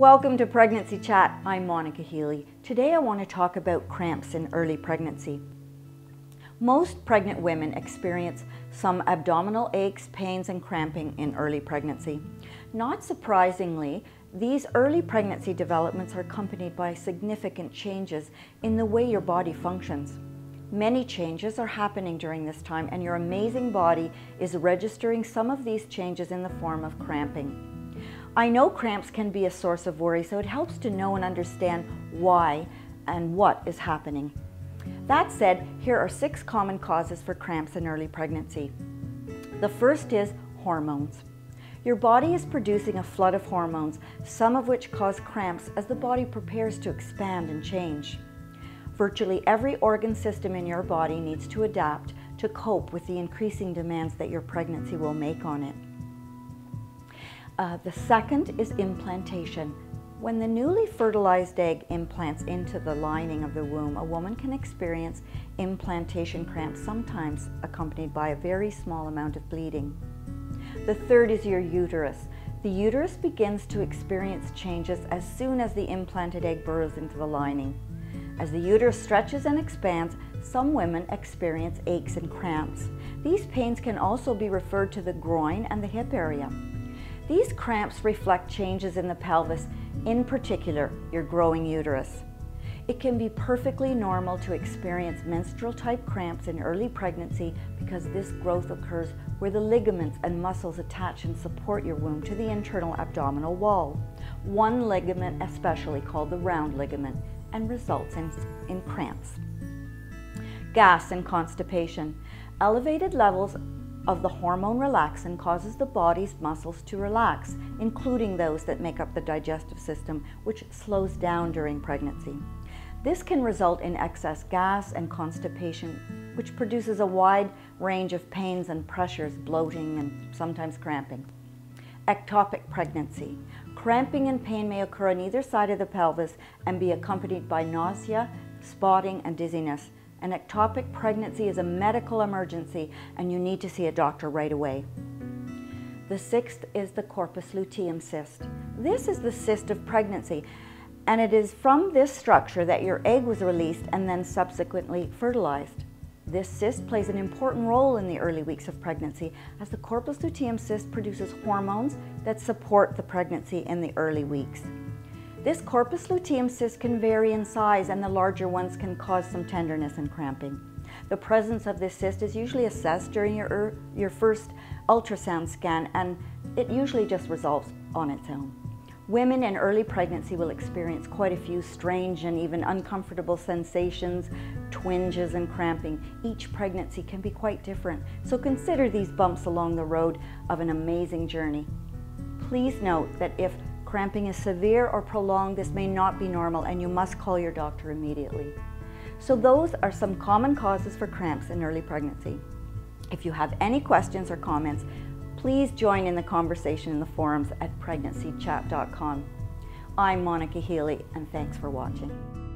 Welcome to Pregnancy Chat. I'm Monica Healy. Today I want to talk about cramps in early pregnancy. Most pregnant women experience some abdominal aches, pains, and cramping in early pregnancy. Not surprisingly, these early pregnancy developments are accompanied by significant changes in the way your body functions. Many changes are happening during this time, and your amazing body is registering some of these changes in the form of cramping. I know cramps can be a source of worry, so it helps to know and understand why and what is happening. That said, here are six common causes for cramps in early pregnancy. The first is hormones. Your body is producing a flood of hormones, some of which cause cramps as the body prepares to expand and change. Virtually every organ system in your body needs to adapt to cope with the increasing demands that your pregnancy will make on it. Uh, the second is implantation. When the newly fertilized egg implants into the lining of the womb, a woman can experience implantation cramps, sometimes accompanied by a very small amount of bleeding. The third is your uterus. The uterus begins to experience changes as soon as the implanted egg burrows into the lining. As the uterus stretches and expands, some women experience aches and cramps. These pains can also be referred to the groin and the hip area. These cramps reflect changes in the pelvis, in particular, your growing uterus. It can be perfectly normal to experience menstrual type cramps in early pregnancy because this growth occurs where the ligaments and muscles attach and support your womb to the internal abdominal wall. One ligament especially called the round ligament and results in, in cramps. Gas and constipation. Elevated levels of the hormone relaxin causes the body's muscles to relax, including those that make up the digestive system, which slows down during pregnancy. This can result in excess gas and constipation, which produces a wide range of pains and pressures, bloating, and sometimes cramping. Ectopic pregnancy. Cramping and pain may occur on either side of the pelvis and be accompanied by nausea, spotting, and dizziness. An ectopic pregnancy is a medical emergency and you need to see a doctor right away. The sixth is the corpus luteum cyst. This is the cyst of pregnancy and it is from this structure that your egg was released and then subsequently fertilized. This cyst plays an important role in the early weeks of pregnancy as the corpus luteum cyst produces hormones that support the pregnancy in the early weeks. This corpus luteum cyst can vary in size and the larger ones can cause some tenderness and cramping. The presence of this cyst is usually assessed during your, er, your first ultrasound scan and it usually just resolves on its own. Women in early pregnancy will experience quite a few strange and even uncomfortable sensations, twinges and cramping. Each pregnancy can be quite different, so consider these bumps along the road of an amazing journey. Please note that if cramping is severe or prolonged, this may not be normal and you must call your doctor immediately. So those are some common causes for cramps in early pregnancy. If you have any questions or comments, please join in the conversation in the forums at pregnancychat.com. I'm Monica Healy and thanks for watching.